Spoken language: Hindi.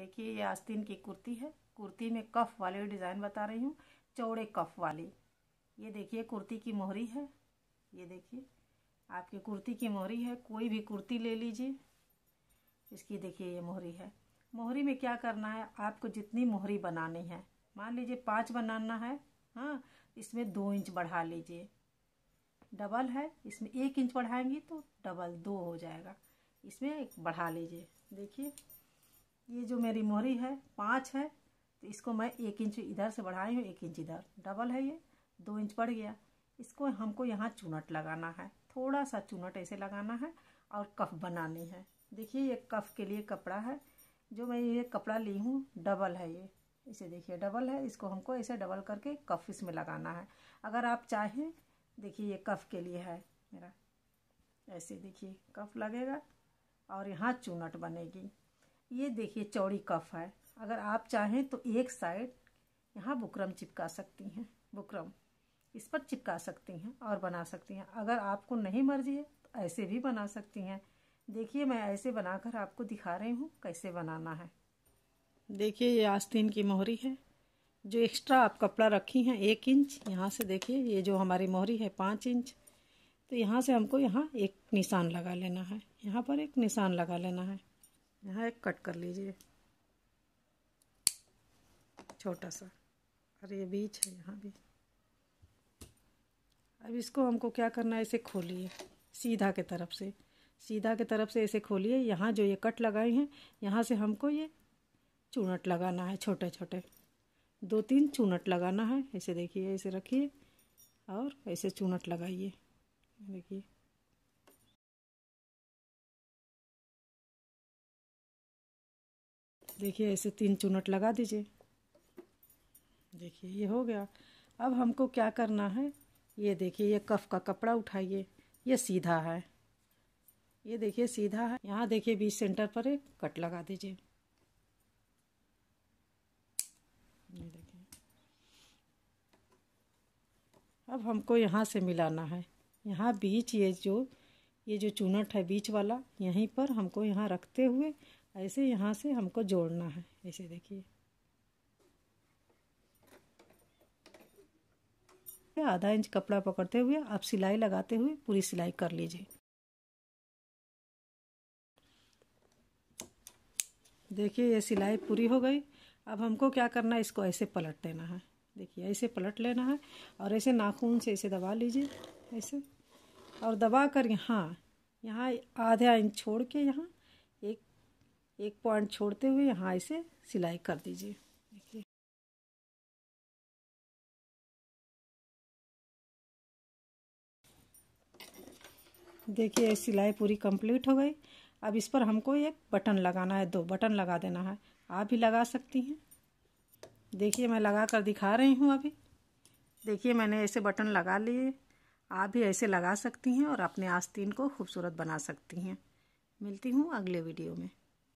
देखिए, ये आस्तीन की कुर्ती है। कुर्ती में कफ वाले डिज़ाइन बता रही हूँ। चौड़े कफ वाली। ये देखिए, कुर्ती की मोहरी है। ये देखिए, आपकी कुर्ती की मोहरी है। कोई भी कुर्ती ले लीजिए। इसकी देखिए, ये मोहरी है। मोहरी में क्या करना है? आपको जितनी मोहरी बनानी है। मान लीजिए, पाँच बनाना है। हाँ इसमें दो इंच बढ़ा लीजिए। डबल है, इसमें एक इंच बढ़ाएँगी तो डबल दो हो जाएगा। इसमें एक बढ़ा लीजिए। देखिए। ये जो मेरी मोहरी है, पाँच है तो इसको मैं एक इंच इधर से बढ़ाई हूँ, एक इंच इधर। डबल है ये, दो इंच बढ़ गया। इसको हमको यहाँ चूनट लगाना है। थोड़ा सा चूनट ऐसे लगाना है और कफ बनानी है। देखिए, ये कफ के लिए कपड़ा है। जो मैं ये कपड़ा ली हूँ, डबल है ये। इसे देखिए, डबल है। इसको हमको ऐसे डबल करके कफ इसमें लगाना है। अगर आप चाहें, देखिए, ये कफ के लिए है मेरा। ऐसे देखिए, कफ लगेगा और यहाँ चूनट बनेगी। ये देखिए चौड़ी कफ है। अगर आप चाहें तो एक साइड यहाँ बुकरम चिपका सकती हैं, बुकरम। इस पर चिपका सकती हैं और बना सकती हैं। अगर आपको नहीं मर्ज़ी है तो ऐसे भी बना सकती हैं। देखिए, मैं ऐसे बनाकर आपको दिखा रही हूँ कैसे बनाना है। देखिए, ये आस्तीन की मोहरी है। जो एक्स्ट्रा आप कपड़ा रखी हैं, एक इंच, यहाँ से देखिए, ये जो हमारी मोहरी है, पाँच इंच। तो यहाँ से हमको यहाँ एक निशान लगा लेना है। यहाँ पर एक निशान लगा लेना है। यहाँ एक कट कर लीजिए। छोटा सा। और ये बीच है, यहाँ भी। अब इसको हमको क्या करना है, इसे खोलिए, सीधा के तरफ़ से। सीधा के तरफ़ से ऐसे खोलिए। यहाँ जो ये कट लगाए हैं, यहाँ से हमको ये चूनट लगाना है छोटे छोटे दो तीन चूनट लगाना है ऐसे देखिए ऐसे रखिए और ऐसे चूनट लगाइए। देखिए। देखिए, ऐसे तीन चुनट लगा दीजिए। देखिए, ये हो गया। अब हमको क्या करना है? ये देखिए, ये कफ का कपड़ा उठाइए। ये सीधा है। ये देखिए, सीधा है। यहाँ देखिए, बीच सेंटर पर एक कट लगा दीजिए। ये देखिए। अब हमको यहाँ से मिलाना है। यहाँ बीच ये जो ये जो चूनट है बीच वाला, यहीं पर हमको यहाँ रखते हुए ऐसे यहाँ से हमको जोड़ना है, ऐसे देखिए। आधा इंच कपड़ा पकड़ते हुए, आप सिलाई लगाते हुए पूरी सिलाई कर लीजिए। देखिए, ये सिलाई पूरी हो गई। अब हमको क्या करना है, इसको ऐसे पलट देना है। देखिए, ऐसे पलट लेना है और ऐसे नाखून से ऐसे दबा लीजिए, ऐसे। और दबा कर यहाँ यहाँ आधा इंच छोड़ के यहाँ एक पॉइंट छोड़ते हुए यहाँ इसे सिलाई कर दीजिए। देखिए। देखिए सिलाई पूरी कंप्लीट हो गई। अब इस पर हमको एक बटन लगाना है, दो बटन लगा देना है। आप भी लगा सकती हैं। देखिए, मैं लगा कर दिखा रही हूँ अभी। देखिए, मैंने ऐसे बटन लगा लिए। आप भी ऐसे लगा सकती हैं और अपने आस्तीन को खूबसूरत बना सकती हैं। मिलती हूँ अगले वीडियो में।